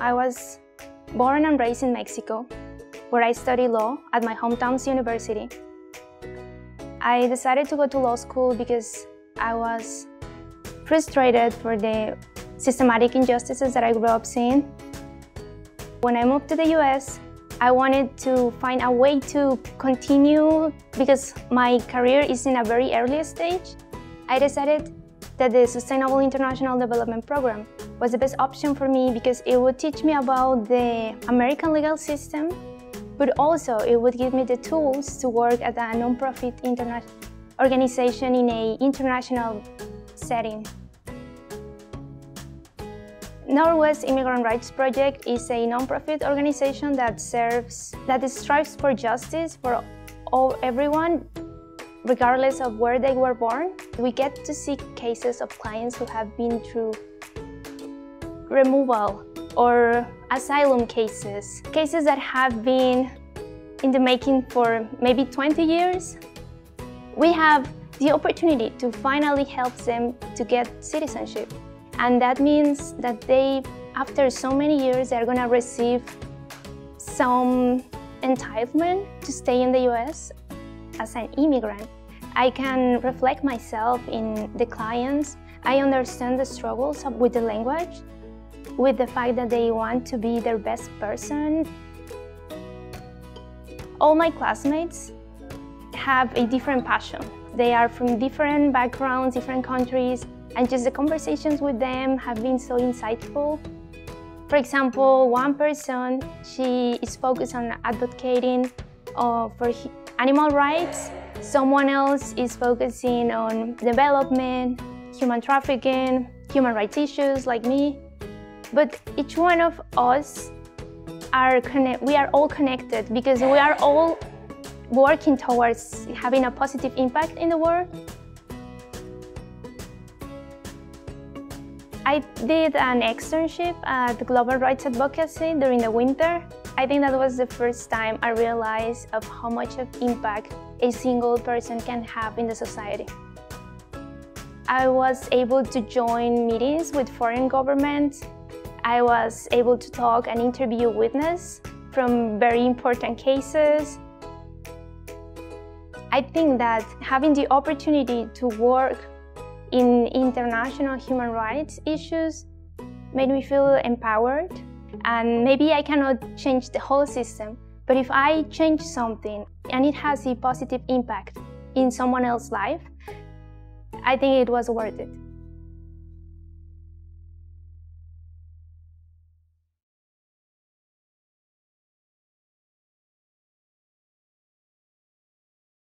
I was born and raised in Mexico, where I studied law at my hometown's university. I decided to go to law school because I was frustrated for the systematic injustices that I grew up seeing. When I moved to the US, I wanted to find a way to continue because my career is in a very early stage. I decided that the Sustainable International Development Program was the best option for me because it would teach me about the American legal system, but also it would give me the tools to work at a nonprofit international organization in an international setting. Northwest Immigrant Rights Project is a nonprofit organization that serves, that strives for justice for all, everyone, regardless of where they were born. We get to see cases of clients who have been through removal or asylum cases, cases that have been in the making for maybe 20 years. We have the opportunity to finally help them to get citizenship. And that means that they, after so many years, they're gonna receive some entitlement to stay in the US as an immigrant. I can reflect myself in the clients. I understand the struggles with the language, with the fact that they want to be their best person. All my classmates have a different passion. They are from different backgrounds, different countries, and just the conversations with them have been so insightful. For example, one person, she is focused on advocating uh, for animal rights. Someone else is focusing on development, human trafficking, human rights issues like me. But each one of us are connect we are all connected because we are all working towards having a positive impact in the world. I did an externship at Global Rights Advocacy during the winter. I think that was the first time I realized of how much of impact a single person can have in the society. I was able to join meetings with foreign governments. I was able to talk and interview witnesses from very important cases. I think that having the opportunity to work in international human rights issues made me feel empowered. And maybe I cannot change the whole system, but if I change something and it has a positive impact in someone else's life, I think it was worth it.